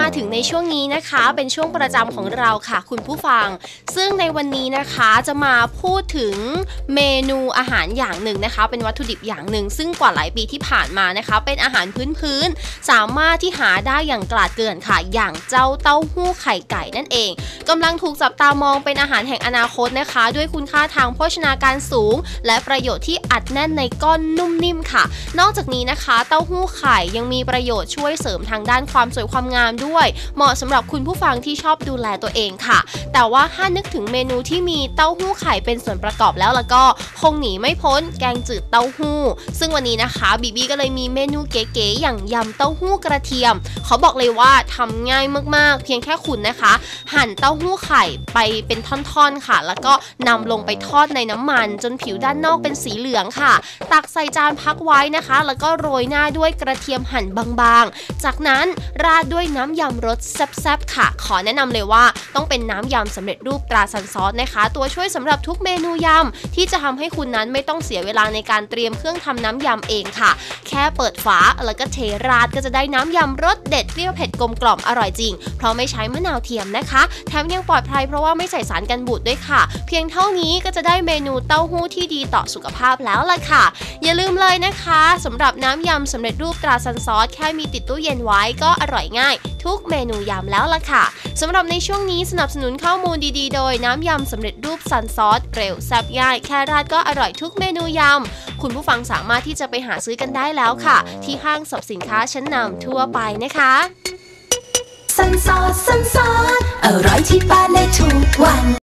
มาถึงในช่วงนี้นะคะ เป็นช่วงประจำของเราค่ะ คุณผู้ฟัง ซึ่งในวันนี้นะคะจะมาพูดถึงเมนูอาหารอย่างหนึ่งนะคะ เป็นวัตถุดิบอย่างหนึ่ง ซึ่งกว่าหลายปีที่ผ่านมานะคะ เป็นอาหารพื้นๆสามารถที่หาได้อย่างกลาดเกลื่อนค่ะ อย่างเจ้าเต้าหู้ไข่ไก่นั่นเองกำลังถูกจับตามองเป็นอาหารแห่งอนาคตนะคะ ด้วยคุณค่าทางโภชนาการสูง และประโยชน์ที่อัดแน่นในก้อนนุ่มนิ่มค่ะ นอกจากนี้นะคะ เต้าหู้ไข่ยังมีประโยชน์ช่วยเสริมทางด้านความสวยความงามด้วย เหมาะสำหรับคุณผู้ฟังที่ชอบดูแลตัวเองค่ะ แต่ว่าถ้านึกถึงเมนูที่มีเต้าหู้ไข่เป็นส่วนประกอบแล้วแล้วก็คงหนีไม่พ้นแกงจืดเต้าหู้ ซึ่งวันนี้นะคะบีบีก็เลยมีเมนูเก๋ๆอย่างยำเต้าหู้กระเทียมเขาบอกเลยว่าทำง่ายมากๆ เพียงแค่คุณนะคะ หั่นเต้าหู้ไข่ไปเป็นท่อนๆค่ะ แล้วก็นำลงไปทอดในน้ำมัน จนผิวด้านนอกเป็นสีเหลืองค่ะ ตักใส่จานพักไว้นะคะ แล้วก็โรยหน้าด้วยกระเทียมหั่นบางๆ จากนั้นราดด้วยน้ำยำรสแซ่บๆค่ะ ขอแนะนำเลยว่าต้องเป็นน้ำยำสำเร็จรูปตราซันซอสนะคะ ตัวช่วยสำหรับทุกเมนูยำที่จะทำให้คุณนั้นไม่ต้องเสียเวลาในการเตรียมเครื่องทำน้ำยำเองค่ะ แค่เปิดฝาแล้วก็เทราดก็จะได้น้ำยำรสเด็ดเปรี้ยวเผ็ดกลมกล่อมอร่อยจริง เพราะไม่ใช้มะนาวเทียมนะคะ แถมยังปลอดภัยเพราะว่าไม่ใส่สารกันบูดด้วยค่ะ เพียงเท่านี้ก็จะได้เมนูเต้าหู้ที่ดีต่อสุขภาพแล้วล่ะค่ะ อย่าลืมเลยนะคะสำหรับน้ำยำสำเร็จรูปตราซันซอสแค่มีติดตู้เย็นไว้ก็อร่อยง่ายทุกเมนูยำแล้วล่ะค่ะสำหรับในช่วงนี้สนับสนุนข้อมูลดีๆ โดยน้ำยำสำเร็จรูปซันซอสเร็วแซ่บง่ายแค่ราดก็อร่อยทุกเมนูยำคุณผู้ฟังสามารถที่จะไปหาซื้อกันได้แล้วค่ะ ที่ห้างสรรพสินค้าชั้นนำทั่วไปนะคะซันซอสซันซอสอร่อยที่บ้านในทุกวัน